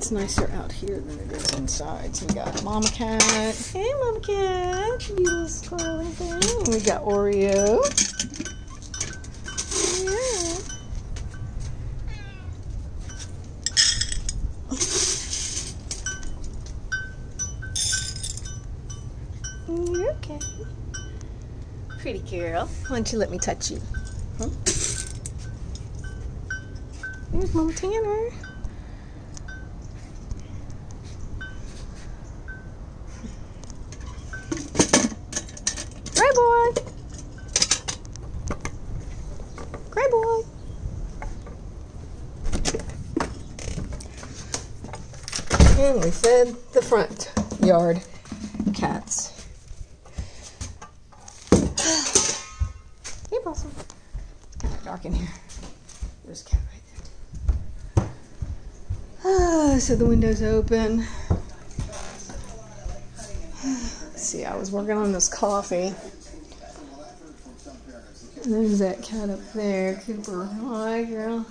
it's nicer out here than it is inside. So we got Mama Cat. Hey, Mama Cat. You little. We got Oreo. Yeah. You're okay. Pretty girl. Why don't you let me touch you? Huh? There's Mama Tanner. And we fed the front yard cats. hey, Blossom. Kind of dark in here. There's a cat right there. Ah, so the window's open. see, I was working on this coffee. There's that cat up there, Cooper. Hi, girl.